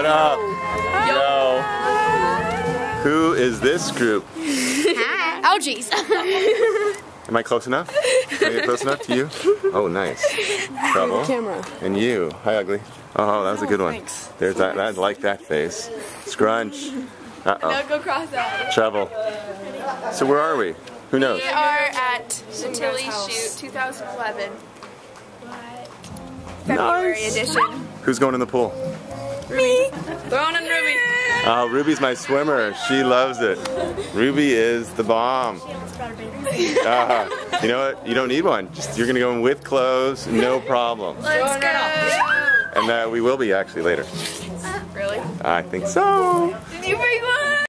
What up? Yo. Who is this group? Algaes. Am I close enough? Am I close enough to you? Oh, nice. Trouble. camera. And you. Hi, ugly. Oh, that was a good one. Thanks. There's that. I like that face. Scrunch. Uh oh. No, go cross out. Trouble. So where are we? Who knows? We are at the Tilly Shoot 2011. February Nice. edition. Who's going in the pool? Throwing in Ruby. Oh, Ruby's my swimmer. She loves it. Ruby is the bomb. Uh, you know what? You don't need one. Just you're gonna go in with clothes, no problem. Let's go. And uh, we will be actually later. Really? I think so. Did you bring one?